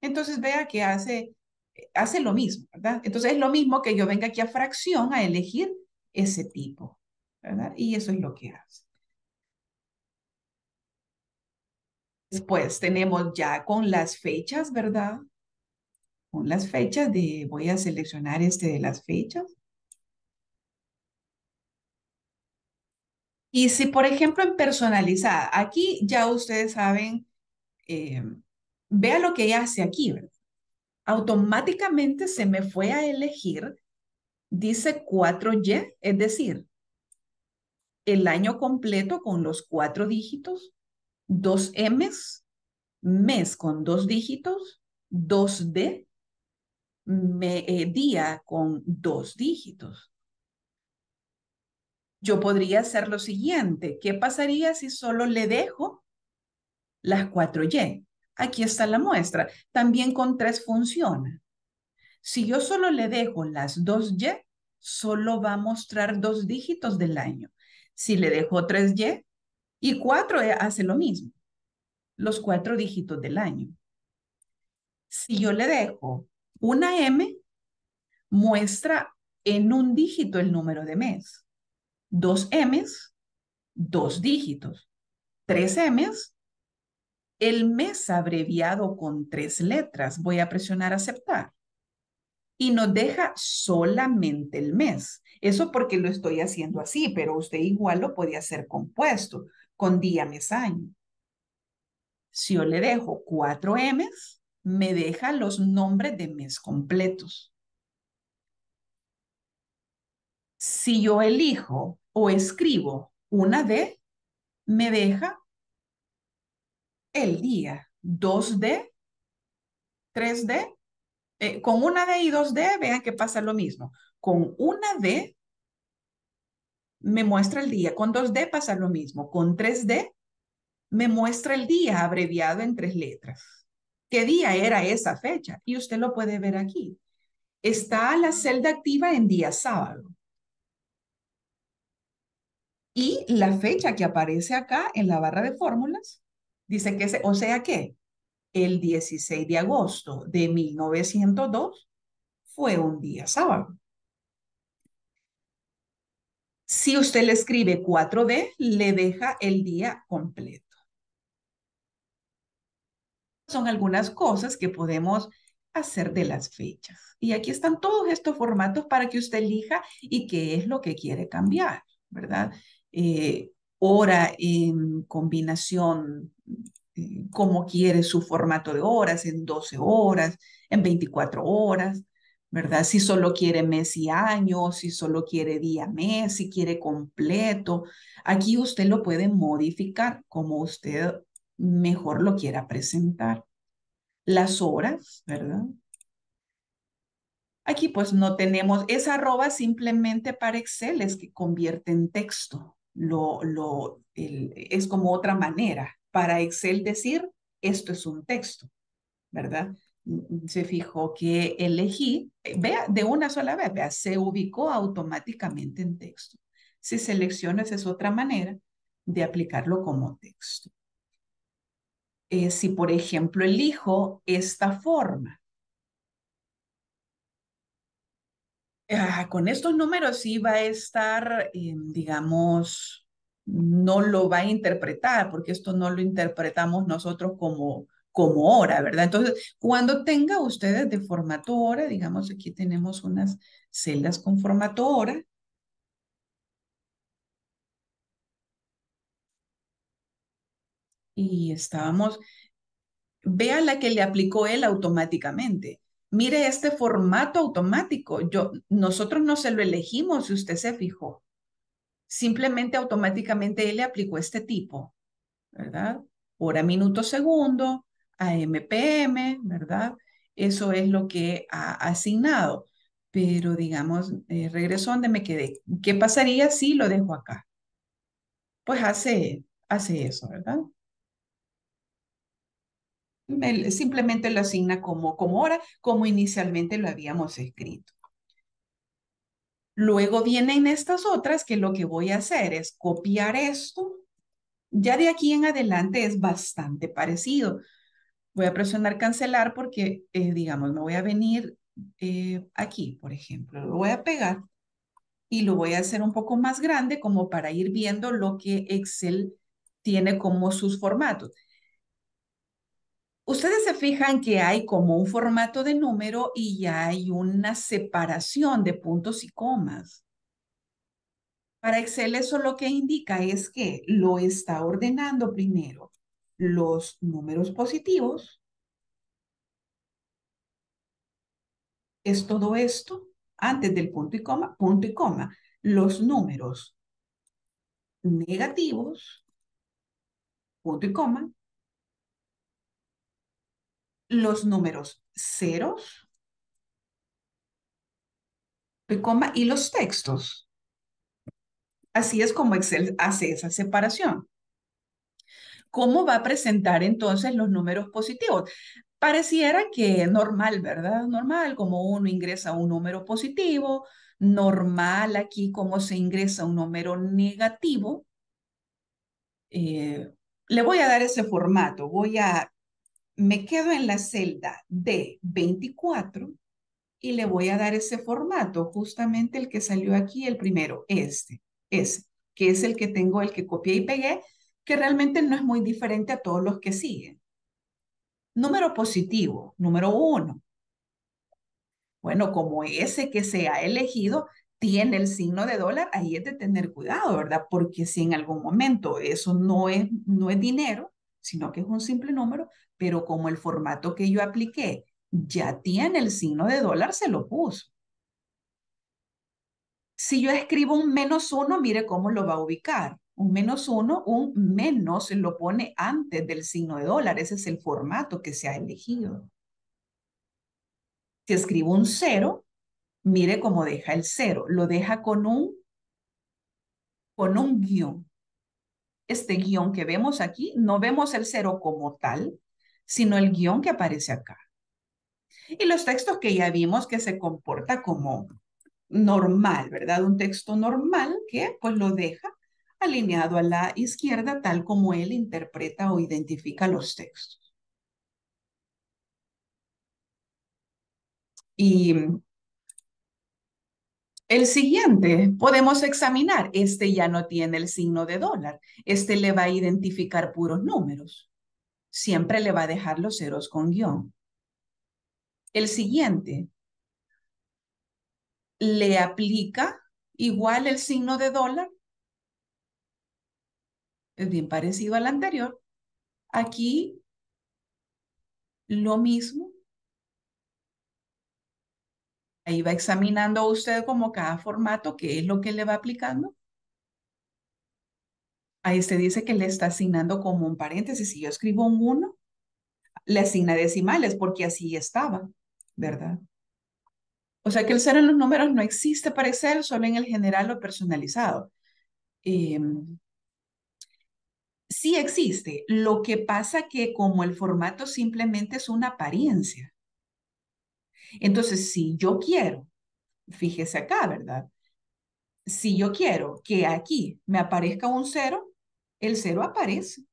Entonces vea que hace, hace lo mismo, ¿verdad? Entonces es lo mismo que yo venga aquí a fracción a elegir ese tipo, ¿verdad? Y eso es lo que hace. Después tenemos ya con las fechas, ¿verdad? con las fechas de, voy a seleccionar este de las fechas. Y si, por ejemplo, en personalizada, aquí ya ustedes saben, eh, vea lo que hace aquí, ¿verdad? Automáticamente se me fue a elegir, dice 4Y, es decir, el año completo con los cuatro dígitos, dos M's, mes con dos dígitos, 2D, me, eh, día con dos dígitos. Yo podría hacer lo siguiente. ¿Qué pasaría si solo le dejo las 4Y? Aquí está la muestra. También con tres funciona. Si yo solo le dejo las 2Y, solo va a mostrar dos dígitos del año. Si le dejo 3Y y 4 eh, hace lo mismo. Los cuatro dígitos del año. Si yo le dejo una M muestra en un dígito el número de mes. Dos M's, dos dígitos. Tres M's, el mes abreviado con tres letras. Voy a presionar aceptar. Y nos deja solamente el mes. Eso porque lo estoy haciendo así, pero usted igual lo puede hacer compuesto, con día, mes, año. Si yo le dejo cuatro M's, me deja los nombres de mes completos. Si yo elijo o escribo una D, me deja el día. 2D, 3D. Eh, con una D y 2D, vean que pasa lo mismo. Con una D, me muestra el día. Con 2D pasa lo mismo. Con 3D, me muestra el día abreviado en tres letras qué día era esa fecha. Y usted lo puede ver aquí. Está la celda activa en día sábado. Y la fecha que aparece acá en la barra de fórmulas dice que, o sea que el 16 de agosto de 1902 fue un día sábado. Si usted le escribe 4D, le deja el día completo son algunas cosas que podemos hacer de las fechas. Y aquí están todos estos formatos para que usted elija y qué es lo que quiere cambiar, ¿verdad? Eh, hora en combinación, eh, como quiere su formato de horas, en 12 horas, en 24 horas, ¿verdad? Si solo quiere mes y año, si solo quiere día, mes, si quiere completo. Aquí usted lo puede modificar como usted mejor lo quiera presentar. Las horas, ¿verdad? Aquí pues no tenemos esa arroba simplemente para Excel, es que convierte en texto. Lo, lo, es como otra manera para Excel decir, esto es un texto, ¿verdad? Se fijó que elegí, vea, de una sola vez, vea, se ubicó automáticamente en texto. Si selecciono, esa es otra manera de aplicarlo como texto. Eh, si, por ejemplo, elijo esta forma, Ah, con estos números sí va a estar, eh, digamos, no lo va a interpretar, porque esto no lo interpretamos nosotros como, como hora, ¿verdad? Entonces, cuando tenga ustedes de formato hora, digamos, aquí tenemos unas celdas con formato hora. Y estábamos, vea la que le aplicó él automáticamente mire este formato automático. Yo, nosotros no se lo elegimos, si usted se fijó. Simplemente automáticamente él le aplicó este tipo, ¿verdad? Hora, minuto, segundo, AMPM, ¿verdad? Eso es lo que ha asignado. Pero digamos, eh, regreso donde me quedé. ¿Qué pasaría si lo dejo acá? Pues hace, hace eso, ¿verdad? Simplemente lo asigna como, como hora, como inicialmente lo habíamos escrito. Luego vienen estas otras que lo que voy a hacer es copiar esto. Ya de aquí en adelante es bastante parecido. Voy a presionar cancelar porque, eh, digamos, me voy a venir eh, aquí, por ejemplo. Lo voy a pegar y lo voy a hacer un poco más grande como para ir viendo lo que Excel tiene como sus formatos. Ustedes se fijan que hay como un formato de número y ya hay una separación de puntos y comas. Para Excel eso lo que indica es que lo está ordenando primero los números positivos. Es todo esto antes del punto y coma, punto y coma. Los números negativos, punto y coma, los números ceros, coma, y los textos. Así es como Excel hace esa separación. ¿Cómo va a presentar entonces los números positivos? Pareciera que normal, ¿verdad? Normal, como uno ingresa un número positivo, normal aquí como se ingresa un número negativo. Eh, le voy a dar ese formato, voy a me quedo en la celda D24 y le voy a dar ese formato, justamente el que salió aquí, el primero, este, ese, que es el que tengo, el que copié y pegué, que realmente no es muy diferente a todos los que siguen. Número positivo, número uno. Bueno, como ese que se ha elegido tiene el signo de dólar, ahí es de tener cuidado, ¿verdad? Porque si en algún momento eso no es, no es dinero, sino que es un simple número, pero como el formato que yo apliqué ya tiene el signo de dólar, se lo puso. Si yo escribo un menos uno, mire cómo lo va a ubicar. Un menos uno, un menos lo pone antes del signo de dólar. Ese es el formato que se ha elegido. Si escribo un cero, mire cómo deja el cero. Lo deja con un, con un guion este guion que vemos aquí, no vemos el cero como tal, sino el guion que aparece acá. Y los textos que ya vimos que se comporta como normal, ¿verdad? Un texto normal que pues lo deja alineado a la izquierda tal como él interpreta o identifica los textos. Y el siguiente podemos examinar. Este ya no tiene el signo de dólar. Este le va a identificar puros números. Siempre le va a dejar los ceros con guion. El siguiente le aplica igual el signo de dólar. Es bien parecido al anterior. Aquí, lo mismo. Ahí va examinando usted como cada formato, qué es lo que le va aplicando. Ahí se dice que le está asignando como un paréntesis. Si yo escribo un 1, le asigna decimales porque así estaba, ¿verdad? O sea que el cero en los números no existe para Excel, solo en el general o personalizado. Em, sí existe. Lo que pasa que como el formato simplemente es una apariencia. Entonces, si yo quiero, fíjese acá, ¿verdad? Si yo quiero que aquí me aparezca un cero, el cero aparece.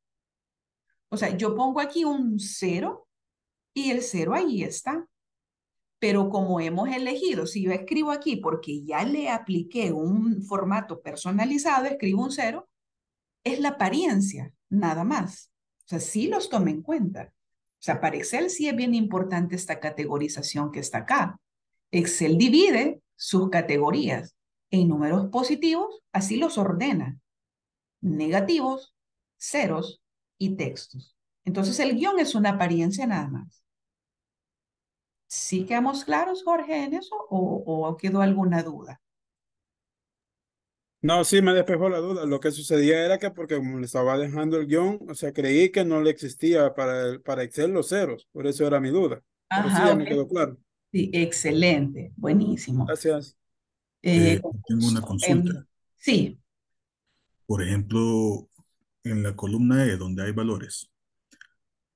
O sea, yo pongo aquí un cero y el cero ahí está. Pero como hemos elegido, si yo escribo aquí porque ya le apliqué un formato personalizado, escribo un cero, es la apariencia, nada más. O sea, sí los tome en cuenta. O sea, para Excel sí es bien importante esta categorización que está acá. Excel divide sus categorías en números positivos, así los ordena. Negativos, ceros y textos. Entonces el guion es una apariencia nada más. ¿Sí quedamos claros, Jorge, en eso o, quedó alguna duda? No, sí, me despejó la duda. Lo que sucedía era que porque como le estaba dejando el guion, o sea, creí que no le existía para, para Excel los ceros. Por eso era mi duda. Pero sí, ya me quedó claro. Sí, excelente. Buenísimo. Gracias. Eh, eh, tengo una consulta. Em, sí. Por ejemplo, en la columna E, donde hay valores,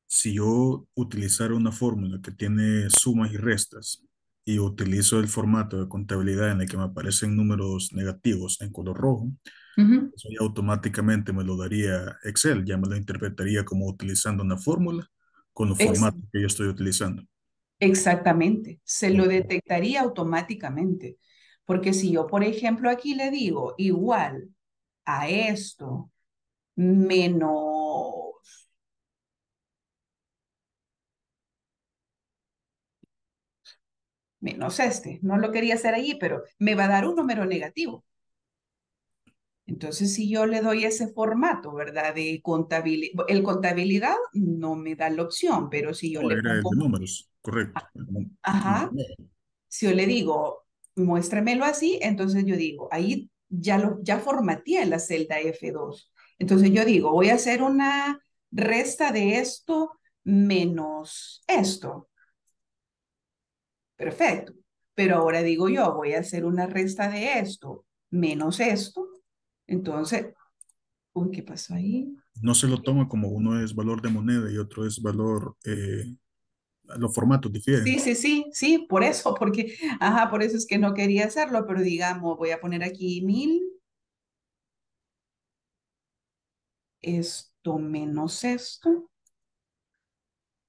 si yo utilizara una fórmula que tiene sumas y restas y utilizo el formato de contabilidad en el que me aparecen números negativos en color rojo, eso ya automáticamente me lo daría Excel, ya me lo interpretaría como utilizando una fórmula con los formatos que yo estoy utilizando. Exactamente, se lo detectaría automáticamente. Porque si yo, por ejemplo, aquí le digo igual a esto menos menos este. No lo quería hacer allí, pero me va a dar un número negativo. Entonces, si yo le doy ese formato, ¿verdad? De contabilidad, el contabilidad no me da la opción, pero si yo le pongo... números, correcto. Ajá. Si yo le digo, muéstremelo así, entonces yo digo, ahí ya, lo, ya formateé la celda F2. Entonces yo digo, voy a hacer una resta de esto menos esto. Perfecto. Pero ahora digo yo, voy a hacer una resta de esto menos esto. Entonces, ¿qué pasó ahí? No se lo toma como uno es valor de moneda y otro es valor, eh, los formatos difieren. Sí, sí, sí, sí, por eso, porque, ajá, por eso es que no quería hacerlo, pero digamos, voy a poner aquí mil. Esto menos esto.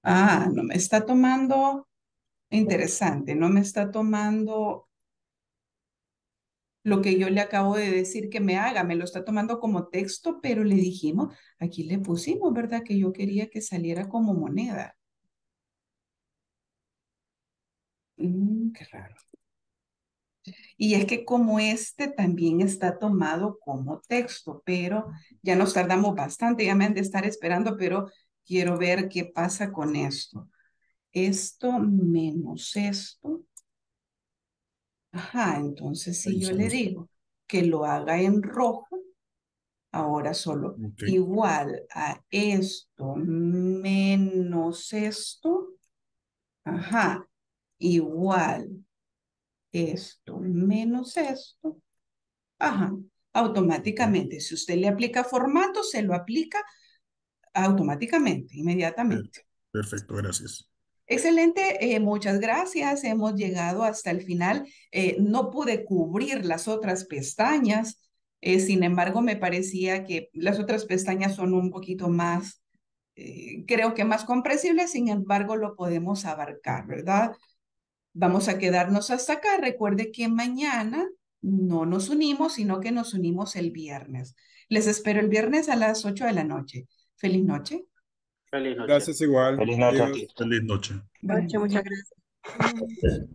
Ah, no me está tomando Interesante, no me está tomando lo que yo le acabo de decir que me haga, me lo está tomando como texto, pero le dijimos, aquí le pusimos, ¿verdad? Que yo quería que saliera como moneda. Mm, qué raro. Y es que como este también está tomado como texto, pero ya nos tardamos bastante, ya me han de estar esperando, pero quiero ver qué pasa con esto esto menos esto. Ajá, entonces si yo le digo que lo haga en rojo, ahora solo igual a esto menos esto. Ajá, igual esto menos esto. Ajá, automáticamente. Si usted le aplica formato, se lo aplica automáticamente, inmediatamente. Perfecto, gracias. Excelente, eh, muchas gracias. Hemos llegado hasta el final. Eh, no pude cubrir las otras pestañas, eh, sin embargo, me parecía que las otras pestañas son un poquito más, creo que más comprensibles, sin embargo, lo podemos abarcar, ¿verdad? Vamos a quedarnos hasta acá. Recuerde que mañana no nos unimos, sino que nos unimos el viernes. Les espero el viernes a las 8 de la noche. Feliz noche. Feliz noche. Gracias igual. Feliz noche. Feliz noche. Muchas gracias.